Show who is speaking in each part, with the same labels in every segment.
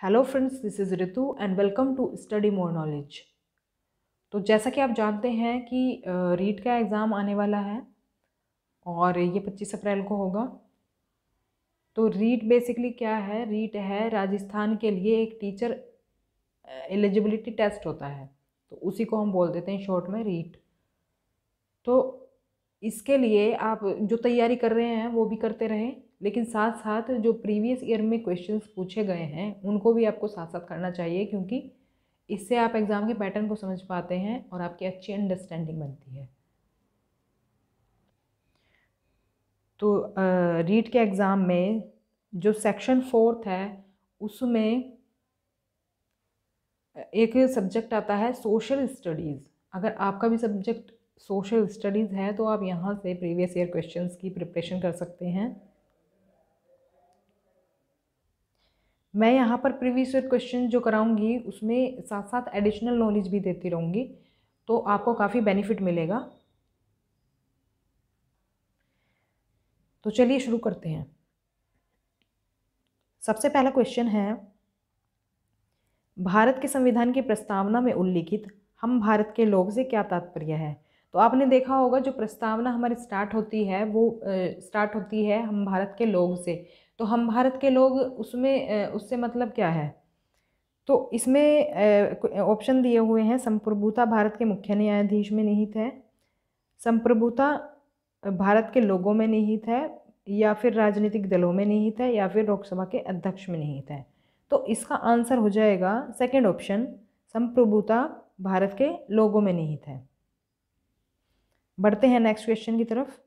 Speaker 1: Hello friends this is Ritu and welcome to study more knowledge तो जैसा कि आप जानते हैं कि रीट का एग्ज़ाम आने वाला है और ये पच्चीस अप्रैल को होगा। तो रीट बेसिकली क्या है? रीट है राजस्थान के लिए एक टीचर एलिजिबिलिटी टेस्ट होता है। तो उसी को हम बोल देते हैं शॉर्ट में रीट। तो इसके लिए आप जो तैयारी कर रहे हैं वो भी करते रहें। लेकिन साथ साथ जो प्रीवियस ईयर में क्वेश्चंस पूछे गए हैं, उनको भी आपको साथ साथ करना चाहिए क्योंकि इससे आप एग्ज़ाम के पैटर्न को समझ पाते हैं और आपकी अच्छी अंडरस्टैंडिंग बनती है। तो रीट के एग्ज़ाम में जो सेक्शन फोर्थ है, उसमें एक सब्जेक्ट आता है सोशल स्टडीज़ अगर आपका भी सब्जेक्ट सोशल स्टडीज़ है तो आप यहाँ से प्रीवियस ईयर क्वेश्चंस की प्रिपरेशन कर सकते हैं। मैं यहाँ पर प्रीवियस ईयर क्वेश्चन जो कराऊँगी, उसमें साथ साथ एडिशनल नॉलेज भी देती रहूँगी तो आपको काफ़ी बेनिफिट मिलेगा। तो चलिए शुरू करते हैं। सबसे पहला क्वेश्चन है, भारत के संविधान की प्रस्तावना में उल्लिखित, हम भारत के लोग से क्या तात्पर्य है? तो आपने देखा होगा, जो प्रस्तावना हमारी स्टार्ट होती है, वो स्टार्ट होती है, हम भारत के लोग से। तो हम भारत के लोग उसमें उससे मतलब क्या है? तो इसमें ऑप्शन दिए हुए हैं, संप्रभुता भारत के मुख्य न्यायाधीश में निहित है, संप्रभुता भारत के लोगों में निहित है, या फिर राजनीतिक दलों में निहित है, या फिर लोकसभा के अध्यक्ष में निहित है। तो इसका आंसर हो जाएगा सेकंड ऑप्शन संप्रभुता भारत के लोगों में निहित है। बढ़ते हैं नेक्स्ट क्वेश्चन की तरफ़।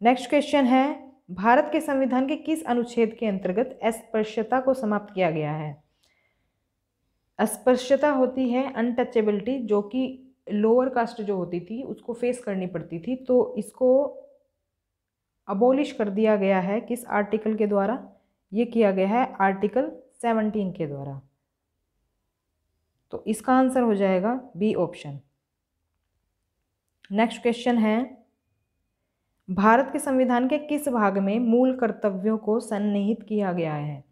Speaker 1: नेक्स्ट क्वेश्चन है भारत के संविधान के किस अनुच्छेद के अंतर्गत अस्पृश्यता को समाप्त किया गया है? अस्पृश्यता होती है अनटचेबिलिटी जो कि लोअर कास्ट जो होती थी, उसको फेस करनी पड़ती थी तो इसको अबोलिश कर दिया गया है किस आर्टिकल के द्वारा? ये किया गया है आर्टिकल सेवनटीन के द्वारा। तो इसका आंसर हो जाएगा बी ऑप्शन नेक्स्ट क्वेश्चन है भारत के संविधान के किस भाग में मूल कर्तव्यों को सन्निहित किया गया है?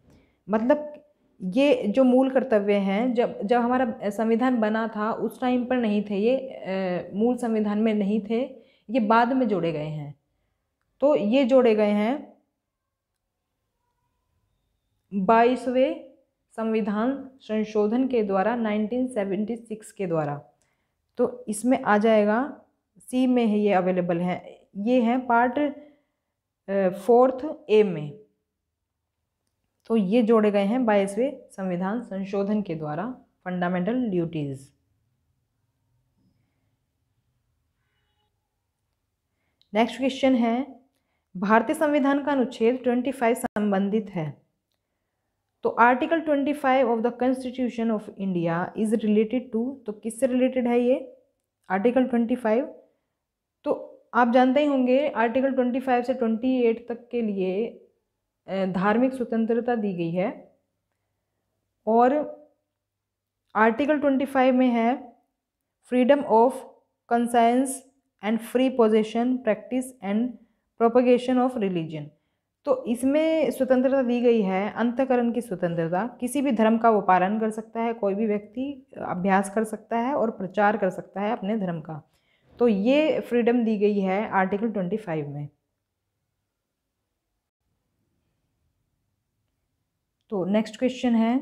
Speaker 1: मतलब ये जो मूल कर्तव्य हैं, जब जब हमारा संविधान बना था, उस टाइम पर नहीं थे ये मूल संविधान में नहीं थे, ये बाद में जोड़े गए हैं। तो ये जोड़े गए हैं बाईसवें संविधान संशोधन के द्वारा 1976 के द्वारा। तो इसमें आ जाएगा, सी में है ये अवेलेबल है ये है पार्ट फोर्थ ए में। तो ये जोड़े गए हैं बाईसवें संविधान संशोधन के द्वारा फंडामेंटल ड्यूटीज़ नेक्स्ट क्वेश्चन है, भारतीय संविधान का अनुच्छेद 25 संबंधित है। तो article 25 of the constitution of India is related to तो किससे रिलेटेड है ये? आर्टिकल 25 तो आप जानते ही होंगे आर्टिकल 25 से 28 तक के लिए धार्मिक स्वतंत्रता दी गई है। और आर्टिकल 25 में है freedom of conscience and free profession practice and propagation of religion तो इसमें स्वतंत्रता दी गई है, अंतकरण की स्वतंत्रता। किसी भी धर्म का वो पालन कर सकता है, कोई भी व्यक्ति अभ्यास कर सकता है और प्रचार कर सकता है अपने धर्म का। तो ये फ्रीडम दी गई है आर्टिकल ट्वेंटी फाइव में। तो नेक्स्ट क्वेश्चन है।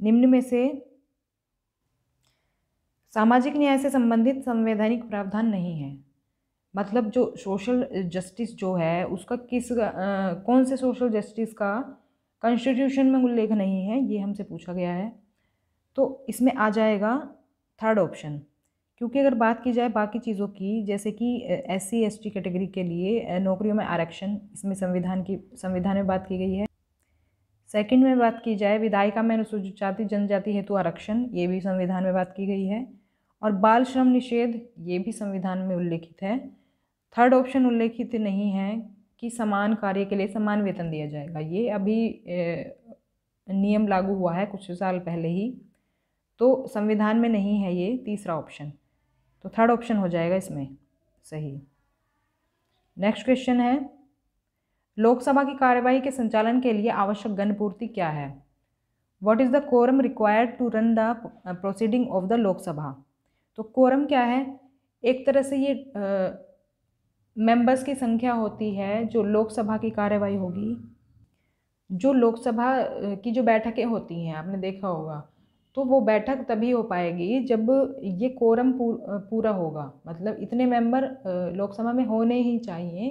Speaker 1: निम्न में से सामाजिक न्याय से संबंधित संवैधानिक प्रावधान नहीं है। मतलब जो सोशल जस्टिस जो है उसका किस आ, कौन से सोशल जस्टिस का कॉन्स्टिट्यूशन में उल्लेख नहीं है ये हमसे पूछा गया है। तो इसमें आ जाएगा थर्ड ऑप्शन क्योंकि अगर बात की जाए बाकी चीज़ों की, जैसे कि S C S T category के लिए नौकरियों में आरक्षण, इसमें संविधान की, संविधान में बात की गई है। सेकंड में बात की जाए विधायिका में अनुसूचित जाति, जनजाति हेतु आरक्षण, ये भी संविधान में बात की गई है। और बाल श्रम निषेध, ये भी संविधान में उल्लेखित है। थर्ड ऑप्शन उल्लेखित नहीं है कि समान कार्य के लिए समान वेतन दिया जाएगा। ये अभी नियम लागू हुआ है कुछ साल पहले ही। तो संविधान में नहीं है ये तीसरा ऑप्शन तो थर्ड ऑप्शन हो जाएगा इसमें. सही. नेक्स्ट क्वेश्चन है, लोकसभा की कार्यवाही के संचालन के लिए आवश्यक गणपूर्ति क्या है? What is the quorum required to run the proceeding of the Lok Sabha? तो कोरम क्या है? एक तरह से ये मेंबर्स की संख्या होती है जो लोकसभा की कार्यवाही होगी. जो लोकसभा की जो बैठकें होती हैं, आपने देखा होगा तो वो बैठक तभी हो पाएगी जब ये कोरम पूरा होगा। मतलब इतने मेंबर लोकसभा में होने ही चाहिए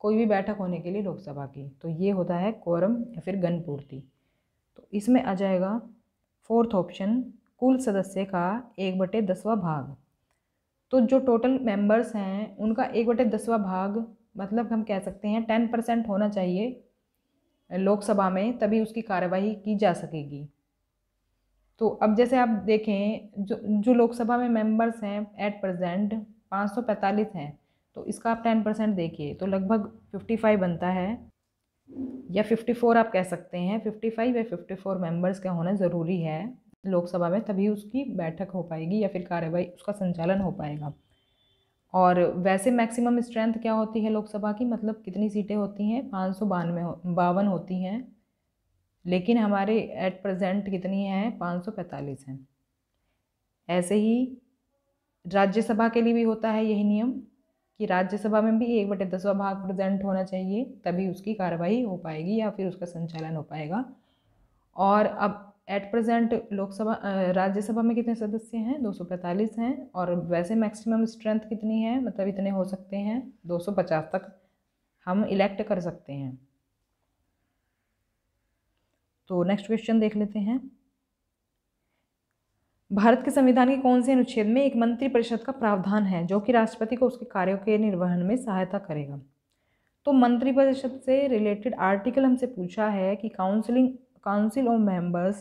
Speaker 1: कोई भी बैठक होने के लिए लोकसभा की। तो ये होता है कोरम या फिर गण पूर्ति। तो इसमें आ जाएगा फोर्थ ऑप्शन कुल सदस्य का एक बटे दसवा भाग। तो जो टोटल मेंबर्स हैं, उनका एक बटे दसवा भाग मतलब हम कह सकते हैं टेन परसेंट होना चाहिए लोकसभा में, तभी उसकी कार्यवाही की जा सकेगी। तो अब जैसे आप देखें, जो जो लोकसभा में मेंबर्स हैं एट प्रेजेंट पाँच सौ पैंतालीस हैं तो इसका आप टेन परसेंट देखिए तो लगभग फिफ्टी फाइव बनता है। या फिफ्टी फोर आप कह सकते हैं फिफ्टी फाइव या फिफ्टी फोर मेंबर्स का होना ज़रूरी है लोकसभा में, तभी उसकी बैठक हो पाएगी या फिर कार्यवाही, उसका संचालन हो पाएगा। और वैसे मैक्सिमम स्ट्रेंथ क्या होती है लोकसभा की? मतलब कितनी सीटें होती हैं? पाँच सौ बानवे बावन होती हैं। लेकिन हमारे एट प्रेजेंट कितनी हैं? पाँच सौ पैंतालीस हैं। ऐसे ही राज्यसभा के लिए भी होता है यही नियम कि राज्यसभा में भी एक बटे दसवा भाग प्रेजेंट होना चाहिए, तभी उसकी कार्रवाई हो पाएगी या फिर उसका संचालन हो पाएगा। और अब एट प्रेजेंट लोकसभा राज्यसभा में कितने सदस्य हैं? 245 हैं। और वैसे मैक्सिमम स्ट्रेंथ कितनी है? मतलब इतने हो सकते हैं 250 तक हम इलेक्ट कर सकते हैं। तो नेक्स्ट क्वेश्चन देख लेते हैं। भारत के संविधान के कौन से अनुच्छेद में एक मंत्रिपरिषद का प्रावधान है, जो कि राष्ट्रपति को उसके कार्यों के निर्वहन में सहायता करेगा? तो मंत्रिपरिषद से रिलेटेड आर्टिकल हमसे पूछा है कि काउंसिलिंग काउंसिल ऑफ़ मेंबर्स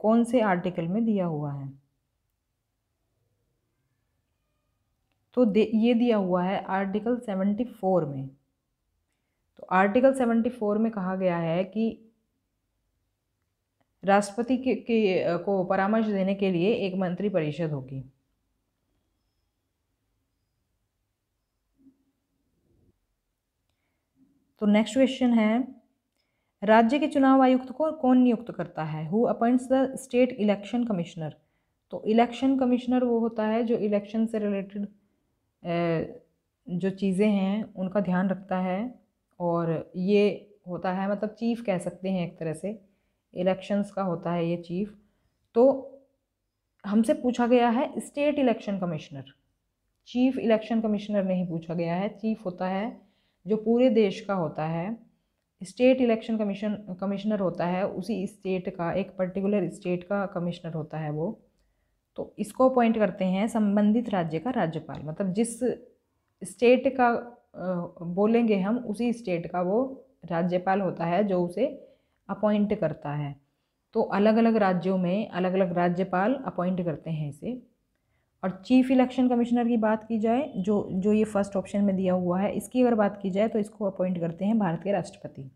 Speaker 1: कौन से आर्टिकल में दिया हुआ है? तो ये दिया हुआ है आर्टिकल सेवेंटी फोर में। तो आर्टिकल सेवेंटी फोर में कहा गया है कि राष्ट्रपति के, के को परामर्श देने के लिए एक मंत्री परिषद होगी। तो नेक्स्ट क्वेश्चन है राज्य के चुनाव आयुक्त को कौन नियुक्त करता है? Who appoints the state election commissioner तो इलेक्शन कमिश्नर वो होता है जो इलेक्शन से रिलेटेड जो चीज़ें हैं उनका ध्यान रखता है और ये होता है मतलब चीफ कह सकते हैं एक तरह से। इलेक्शंस का होता है ये चीफ तो हमसे पूछा गया है state election commissioner chief election commissioner नहीं पूछा गया है चीफ होता है जो पूरे देश का होता है। स्टेट इलेक्शन कमीशन कमिश्नर होता है, उसी स्टेट का, एक पर्टिकुलर स्टेट का कमिश्नर होता है वो। तो इसको अपॉइंट करते हैं संबंधित राज्य का राज्यपाल मतलब जिस स्टेट का बोलेंगे हम, उसी स्टेट का वो राज्यपाल होता है जो उसे अपॉइंट करता है। तो अलग अलग राज्यों में अलग अलग राज्यपाल अपॉइंट करते हैं इसे। और चीफ इलेक्शन कमिश्नर की बात की जाए, जो जो ये फ़र्स्ट ऑप्शन में दिया हुआ है, इसकी अगर बात की जाए तो इसको अपॉइंट करते हैं भारत के राष्ट्रपति।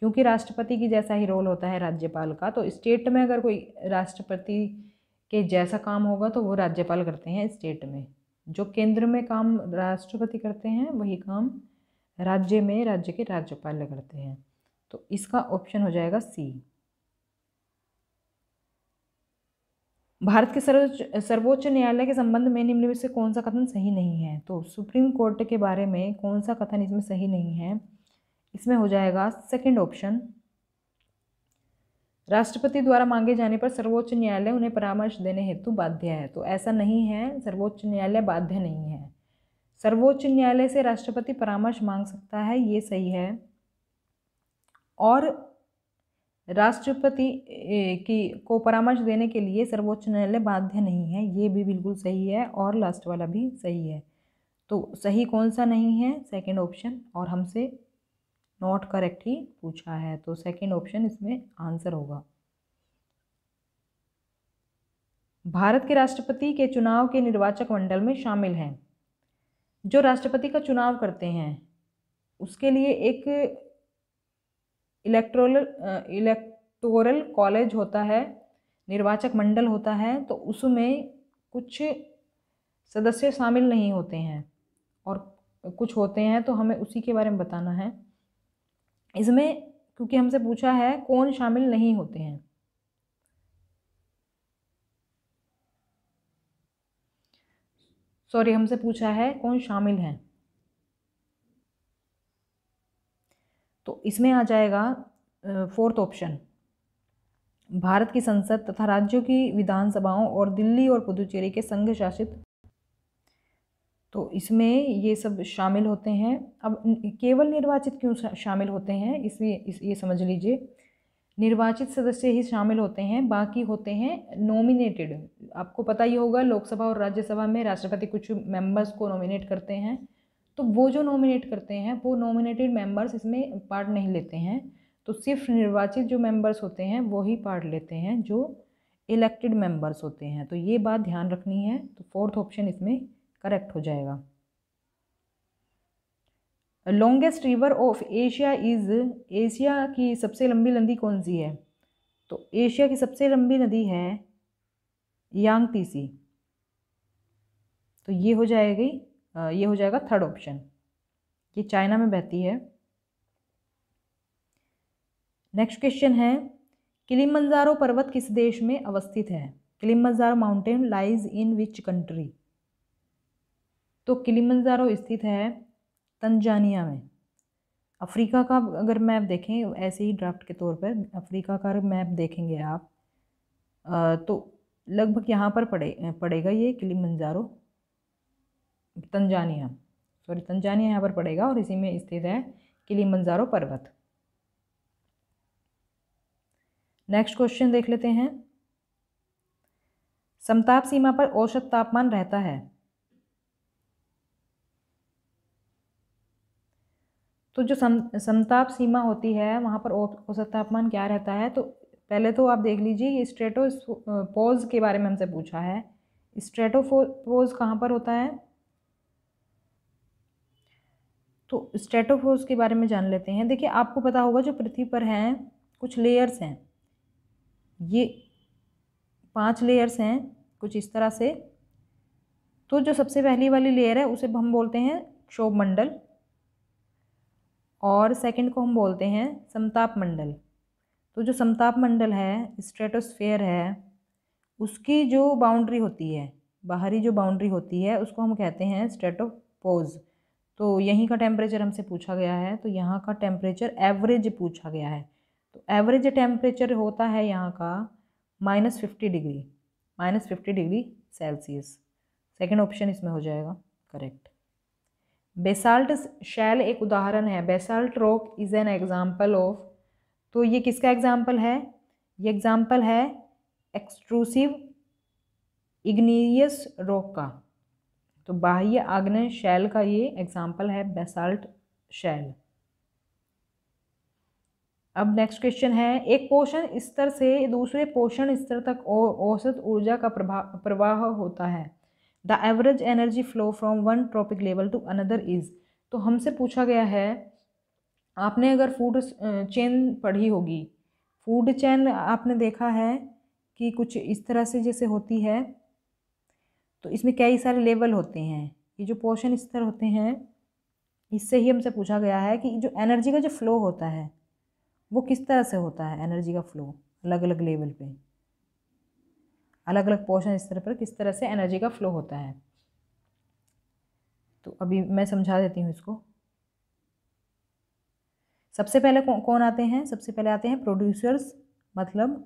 Speaker 1: क्योंकि राष्ट्रपति की जैसा ही रोल होता है राज्यपाल का तो स्टेट में अगर कोई राष्ट्रपति के जैसा काम होगा तो वो राज्यपाल करते हैं स्टेट में। जो केंद्र में काम राष्ट्रपति करते हैं, वही काम राज्य में राज्य के राज्यपाल करते हैं। तो इसका ऑप्शन हो जाएगा सी भारत के सर्वोच्च सर्वोच्च न्यायालय के संबंध में निम्न में से कौन सा कथन सही नहीं है? तो सुप्रीम कोर्ट के बारे में कौन सा कथन इसमें सही नहीं है? इसमें हो जाएगा सेकंड ऑप्शन राष्ट्रपति द्वारा मांगे जाने पर सर्वोच्च न्यायालय उन्हें परामर्श देने हेतु बाध्य है। तो ऐसा नहीं है। सर्वोच्च न्यायालय बाध्य नहीं है। सर्वोच्च न्यायालय से राष्ट्रपति परामर्श मांग सकता है। ये सही है। और राष्ट्रपति की, को परामर्श देने के लिए सर्वोच्च न्यायालय बाध्य नहीं है। ये भी बिल्कुल सही है और लास्ट वाला भी सही है। तो सही कौन सा नहीं है? सेकंड ऑप्शन और हमसे नॉट करेक्ट ही पूछा है। तो सेकंड ऑप्शन इसमें आंसर होगा। भारत के राष्ट्रपति के चुनाव के निर्वाचक मंडल में शामिल हैं। जो राष्ट्रपति का चुनाव करते हैं, उसके लिए एक इलेक्ट्रोल इलेक्टोरल कॉलेज होता है, निर्वाचक मंडल होता है तो उसमें कुछ सदस्य शामिल नहीं होते हैं और कुछ होते हैं तो हमें उसी के बारे में बताना है। इसमें क्योंकि हमसे पूछा है, कौन शामिल नहीं होते हैं? सॉरी हमसे पूछा है, कौन शामिल है? तो इसमें आ जाएगा फोर्थ ऑप्शन भारत की संसद तथा राज्यों की विधानसभाओं और दिल्ली और पुदुचेरी के संघ शासित। तो इसमें ये सब शामिल होते हैं। अब केवल निर्वाचित क्यों शामिल होते हैं, इसलिए, इस, ये समझ लीजिए। निर्वाचित सदस्य ही शामिल होते हैं, बाकी होते हैं नॉमिनेटेड आपको पता ही होगा, लोकसभा और राज्यसभा में राष्ट्रपति कुछ मेंबर्स को नॉमिनेट करते हैं। तो वो जो नॉमिनेट करते हैं, वो नॉमिनेटेड मेंबर्स इसमें पार्ट नहीं लेते हैं। तो सिर्फ़ निर्वाचित जो मेंबर्स होते हैं वो ही पार्ट लेते हैं जो इलेक्टेड मेंबर्स होते हैं। तो ये बात ध्यान रखनी है तो फोर्थ ऑप्शन इसमें करेक्ट हो जाएगा। Longest river of Asia is Asia की सबसे लंबी नदी कौन सी है? तो एशिया की सबसे लंबी नदी है यांग तो ये हो जाएगी ये हो जाएगा थर्ड ऑप्शन ये चाइना में बहती है। नेक्स्ट क्वेश्चन है, किलिमंजारो पर्वत किस देश में अवस्थित है? Kilimanjaro mountain lies in which country तो किलिमंजारो स्थित है तंजानिया में। अफ्रीका का अगर मैप देखें, ऐसे ही ड्राफ्ट के तौर पर, अफ्रीका का मैप देखेंगे आप तो लगभग यहाँ पर पड़े, पड़ेगा ये किलिमंजारो। तंजानिया सॉरी तंजानिया यहाँ पर पड़ेगा और इसी में स्थित है किलिमंजारो पर्वत। नेक्स्ट क्वेश्चन देख लेते हैं। समताप सीमा पर औसत तापमान रहता है। तो जो सम, समताप सीमा होती है, वहाँ पर औसत तापमान क्या रहता है? तो पहले तो आप देख लीजिए, ये स्ट्रेटो, पोज के बारे में हमसे पूछा है। स्ट्रेटो, पोज कहाँ पर होता है? तो स्ट्रेटोफोर्स के बारे में जान लेते हैं। देखिए, आपको पता होगा जो पृथ्वी पर हैं, कुछ लेयर्स हैं। ये पाँच लेयर्स हैं, कुछ इस तरह से। तो जो सबसे पहली वाली लेयर है, उसे हम बोलते हैं क्षोभ मंडल और सेकंड को हम बोलते हैं समताप मंडल तो जो समताप मंडल है स्ट्रेटोस्फेयर है, उसकी जो बाउंड्री होती है, बाहरी जो बाउंड्री होती है, उसको हम कहते हैं स्ट्रेटोपोज तो यहीं का टेम्परेचर हमसे पूछा गया है तो यहाँ का टेम्परेचर एवरेज पूछा गया है। तो एवरेज टेम्परेचर होता है यहाँ का minus fifty degree minus fifty degree celsius second option इसमें हो जाएगा करेक्ट बेसाल्ट शैल एक उदाहरण है। Basalt rock is an example of तो ये किसका एग्ज़ाम्पल है? ये एग्ज़ाम्पल है एक्सट्रूसिव इग्नीरियस रॉक का। तो बाह्य आग्नेय शैल का ये एग्ज़ाम्पल है बेसाल्ट शैल। अब नेक्स्ट क्वेश्चन है, एक पोषण स्तर से दूसरे पोषण स्तर तक औसत ऊर्जा का प्रवाह होता है। The average energy flow from one trophic level to another is तो हमसे पूछा गया है, आपने अगर फ़ूड चेन पढ़ी होगी फ़ूड चेन आपने देखा है कि कुछ इस तरह से जैसे होती है तो इसमें कई सारे लेवल होते हैं? ये जो पोषण स्तर होते हैं इससे ही हमसे पूछा गया है कि जो एनर्जी का जो फ्लो होता है वो किस तरह से होता है एनर्जी का फ्लो अलग अलग लेवल पे? अलग अलग पोषण स्तर पर किस तरह से एनर्जी का फ्लो होता है? तो अभी मैं समझा देती हूँ इसको। सबसे पहले कौ, कौन आते हैं? सबसे पहले आते हैं प्रोड्यूसर्स मतलब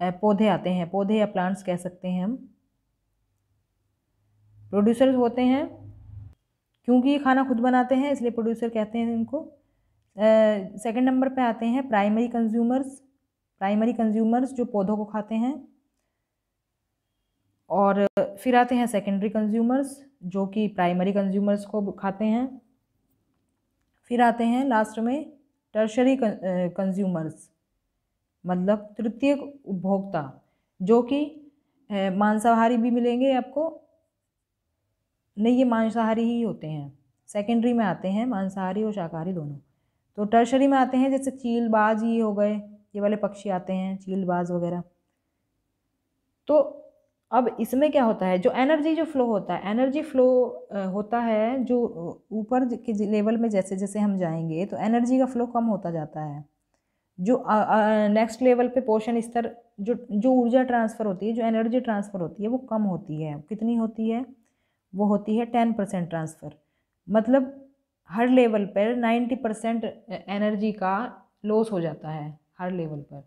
Speaker 1: पौधे आते हैं। पौधे या प्लांट्स कह सकते हैं हम। प्रोड्यूसर होते हैं, क्योंकि ये खाना खुद बनाते हैं, इसलिए प्रोड्यूसर कहते हैं इनको। सेकंड नंबर पे आते हैं प्राइमरी कंज्यूमर्स प्राइमरी कंज्यूमर्स जो पौधों को खाते हैं। और फिर आते हैं सेकेंडरी कंज्यूमर्स जो कि प्राइमरी कंज्यूमर्स को खाते हैं। फिर आते हैं लास्ट में टर्शरी कंज्यूमर्स मतलब तृतीय उपभोक्ता, जो कि मांसाहारी भी मिलेंगे आपको नहीं, ये मांसाहारी ही होते हैं। सेकेंडरी में आते हैं, मांसाहारी और शाकाहारी दोनों। तो टर्शरी में आते हैं, जैसे चीलबाज ये हो गए, ये वाले पक्षी आते हैं, चीलबाज वगैरह। तो अब इसमें क्या होता है? जो एनर्जी जो फ्लो होता है एनर्जी फ्लो होता है जो ऊपर के लेवल में जैसे जैसे हम जाएँगे तो एनर्जी का फ्लो कम होता जाता है। जो नेक्स्ट लेवल पे पोषण स्तर, जो जो ऊर्जा ट्रांसफ़र होती है, जो एनर्जी ट्रांसफ़र होती है, वो कम होती है। कितनी होती है? वो होती है टेन परसेंट ट्रांसफ़र। मतलब हर लेवल पर नाइन्टी परसेंट एनर्जी का लॉस हो जाता है हर लेवल पर।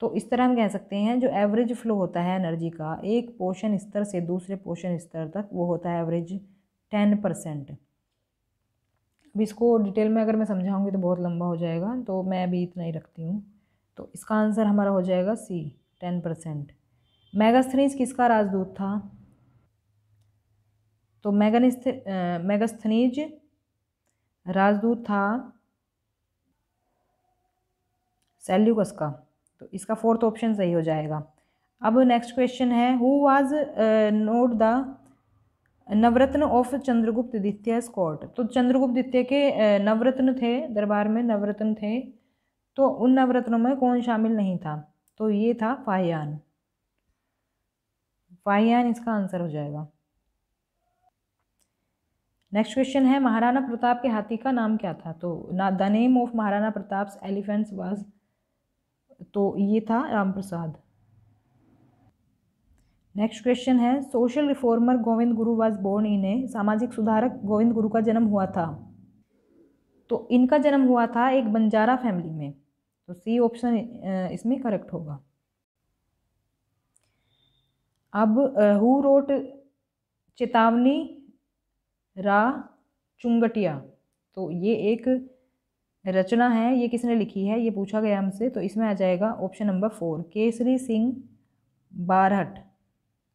Speaker 1: तो इस तरह हम कह सकते हैं जो एवरेज फ्लो होता है एनर्जी का, एक पोषण स्तर से दूसरे पोषण स्तर तक वो होता है एवरेज टेन परसेंट। अब इसको डिटेल में अगर मैं समझाऊँगी तो बहुत लंबा हो जाएगा तो मैं अभी इतना ही रखती हूँ। तो इसका आंसर हमारा हो जाएगा सी, टेन परसेंट। मैगास्थनीज किसका राजदूत था? तो मैगनिस्थ मैगस्थनीज राजदूत था सेल्यूकस का। तो इसका फोर्थ ऑप्शन सही हो जाएगा। अब नेक्स्ट क्वेश्चन है who was not the Navratna of Chandragupta द्वितीय स्कॉट? तो चंद्रगुप्त द्वितीय के नवरत्न थे, दरबार में नवरत्न थे तो उन नवरत्नों में कौन शामिल नहीं था? तो ये था फाहियान फाहियान इसका आंसर हो जाएगा। नेक्स्ट क्वेश्चन है, महाराणा प्रताप के हाथी का नाम क्या था? तो ना the name of Maharana Pratap elephant's was तो ये था राम प्रसाद नेक्स्ट क्वेश्चन है social reformer Govind Guru was born इन ए सामाजिक सुधारक गोविंद गुरु का जन्म हुआ था। तो इनका जन्म हुआ था एक बंजारा फैमिली में। तो सी ऑप्शन इसमें करेक्ट होगा। अब हु रोट चेतावनी रा चुंगटिया। तो ये एक रचना है, ये किसने लिखी है, ये पूछा गया हमसे तो इसमें आ जाएगा option number four Kesari Singh Barhat.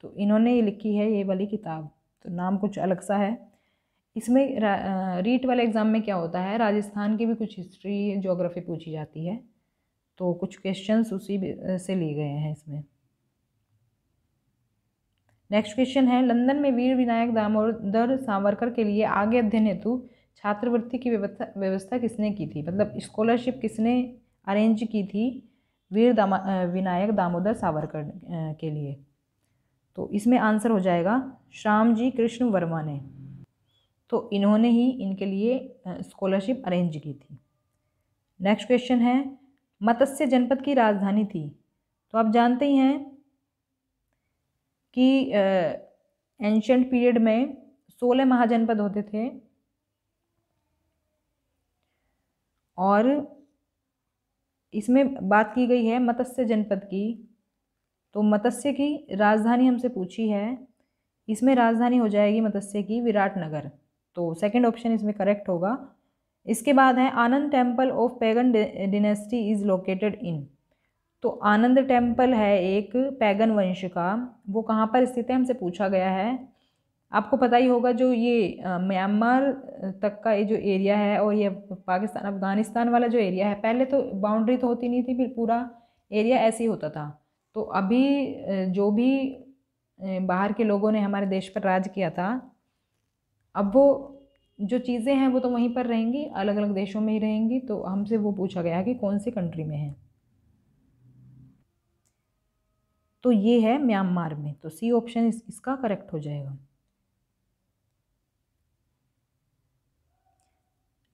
Speaker 1: तो इन्होंने ये लिखी है, ये वाली किताब। तो नाम कुछ अलग सा है। इसमें रीट वाले एग्ज़ाम में क्या होता है, राजस्थान की भी कुछ हिस्ट्री जोग्राफी पूछी जाती है। तो कुछ क्वेश्चंस उसी से लिए गए हैं इसमें। नेक्स्ट क्वेश्चन है, लंदन में वीर विनायक दामोदर सावरकर के लिए आगे अध्ययन हेतु छात्रवृत्ति की व्यवस्था व्यवस्था किसने की थी? मतलब स्कॉलरशिप किसने अरेंज की थी वीर दामा विनायक दामोदर सावरकर के लिए? तो इसमें आंसर हो जाएगा श्याम जी कृष्ण वर्मा ने। तो इन्होंने ही इनके लिए स्कॉलरशिप अरेंज की थी। नेक्स्ट क्वेश्चन है, मत्स्य जनपद की राजधानी थी। तो आप जानते ही हैं कि एंशंट पीरियड में सोलह महाजनपद होते थे। और इसमें बात की गई है मत्स्य जनपद की। तो मत्स्य की राजधानी हमसे पूछी है। इसमें राजधानी हो जाएगी मत्स्य की विराटनगर। तो सेकंड ऑप्शन इसमें करेक्ट होगा। इसके बाद है Anand temple of Pagan dynasty is located in तो आनंद टेंपल है एक पैगन वंश का। वो कहाँ पर स्थित है हमसे पूछा गया है। आपको पता ही होगा जो ये म्यांमार तक का ये जो एरिया है और ये पाकिस्तान, अफ़गानिस्तान वाला जो एरिया है, पहले तो बाउंड्री तो होती नहीं थी, फिर पूरा एरिया ऐसे ही होता था। तो अभी जो भी बाहर के लोगों ने हमारे देश पर राज किया था, अब वो जो चीज़ें हैं वो तो वहीं पर रहेंगी अलग अलग देशों में ही रहेंगी तो हमसे वो पूछा गया है कि कौन सी कंट्री में है। तो ये है म्यांमार में तो सी ऑप्शन इस, इसका करेक्ट हो जाएगा।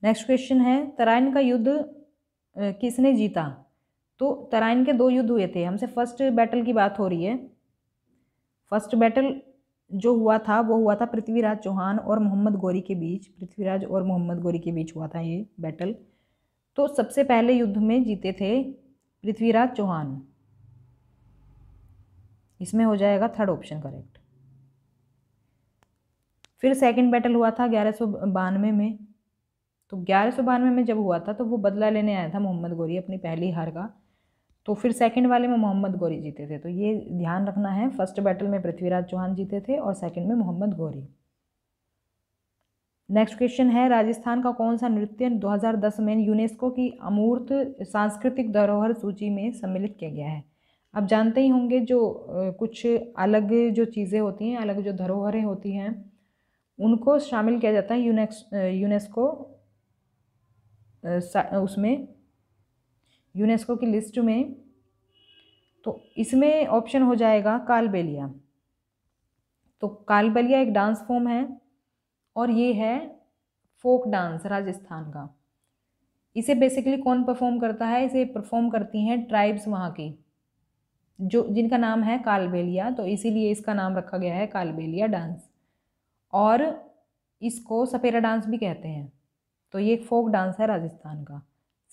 Speaker 1: नेक्स्ट क्वेश्चन है तराइन का युद्ध किसने जीता? तो तराइन के दो युद्ध हुए थे हमसे फ़र्स्ट बैटल की बात हो रही है। फ़र्स्ट बैटल जो हुआ था वो हुआ था पृथ्वीराज चौहान और मोहम्मद गौरी के बीच पृथ्वीराज और मोहम्मद गौरी के बीच हुआ था ये बैटल तो सबसे पहले युद्ध में जीते थे पृथ्वीराज चौहान। इसमें हो जाएगा थर्ड ऑप्शन करेक्ट फिर सेकंड बैटल हुआ था ग्यारह सौ बानवे में। तो ग्यारह सौ बानवे में जब हुआ था तो वो बदला लेने आया था मोहम्मद गौरी अपनी पहली हार का। तो फिर सेकंड वाले में मोहम्मद गौरी जीते थे। तो ये ध्यान रखना है फ़र्स्ट बैटल में पृथ्वीराज चौहान जीते थे और सेकंड में मोहम्मद गौरी। नेक्स्ट क्वेश्चन है, राजस्थान का कौन सा नृत्य 2010 में यूनेस्को की अमूर्त सांस्कृतिक धरोहर सूची में सम्मिलित किया गया है? आप जानते ही होंगे जो कुछ अलग जो चीज़ें होती हैं, अलग जो धरोहरें होती हैं, उनको शामिल किया जाता है यूनेक्स यूनेस्को उसमें, यूनेस्को की लिस्ट में। तो इसमें ऑप्शन हो जाएगा कालबेलिया। तो कालबलिया एक डांस फॉर्म है और ये है फोक डांस राजस्थान का। इसे बेसिकली कौन परफॉर्म करता है? इसे परफॉर्म करती हैं ट्राइब्स वहाँ की। जो जिनका नाम है कालबेलिया तो इसीलिए इसका नाम रखा गया है कालबेलिया डांस। और इसको सपेरा डांस भी कहते हैं। तो ये फोक डांस है राजस्थान का।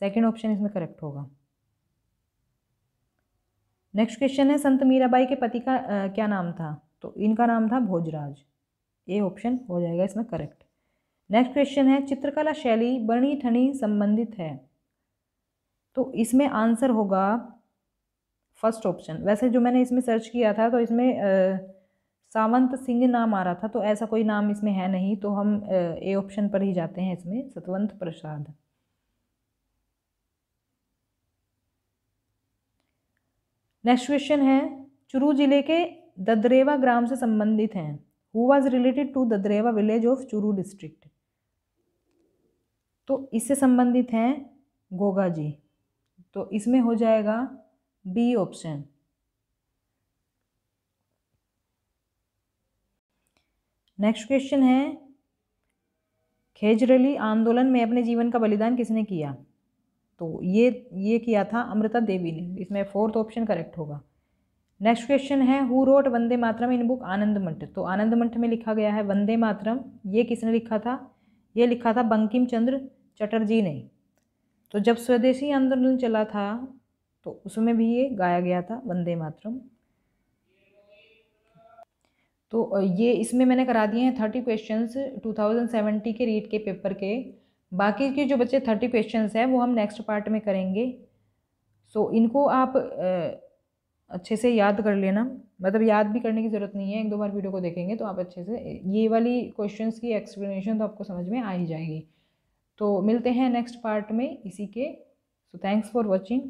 Speaker 1: सेकंड ऑप्शन इसमें करेक्ट होगा। नेक्स्ट क्वेश्चन है संत मीराबाई के पति का आ, क्या नाम था? तो इनका नाम था भोजराज। ये ऑप्शन हो जाएगा इसमें करेक्ट नेक्स्ट क्वेश्चन है चित्रकला शैली बनी ठनी संबंधित है। तो इसमें आंसर होगा फ़र्स्ट ऑप्शन। वैसे जो मैंने इसमें सर्च किया था तो इसमें आ, सावंत सिंह नाम आ रहा था तो ऐसा कोई नाम इसमें है नहीं तो हम ए ऑप्शन पर ही जाते हैं इसमें सतवंत प्रसाद। नेक्स्ट क्वेश्चन है चुरू ज़िले के ददरेवा ग्राम से संबंधित हैं। Who was related to Dadreva village of Churu district तो इससे संबंधित हैं गोगा जी। तो इसमें हो जाएगा बी ऑप्शन नेक्स्ट क्वेश्चन है, खेजरली आंदोलन में अपने जीवन का बलिदान किसने किया? तो ये ये किया था अमृता देवी ने, इसमें फोर्थ ऑप्शन करेक्ट होगा। नेक्स्ट क्वेश्चन है who wrote Vande Mataram in book Anand Math? तो आनंद मंठ में लिखा गया है वंदे मातरम, ये किसने लिखा था? ये लिखा था बंकिम चंद्र चटर्जी ने। तो जब स्वदेशी आंदोलन चला था तो उसमें भी ये गाया गया था वंदे मातरम। तो ये इसमें मैंने करा दिए हैं thirty questions two thousand seventy के रीट के पेपर के। बाकी के जो बच्चे थर्टी क्वेश्चंस हैं वो हम नेक्स्ट पार्ट में करेंगे। सो so, इनको आप अच्छे से याद कर लेना। मतलब याद भी करने की ज़रूरत नहीं है एक दो बार वीडियो को देखेंगे तो आप अच्छे से ये वाली क्वेश्चंस की एक्सप्लेनेशन तो आपको समझ में आ ही जाएगी। तो मिलते हैं नेक्स्ट पार्ट में इसी के। So thanks for watching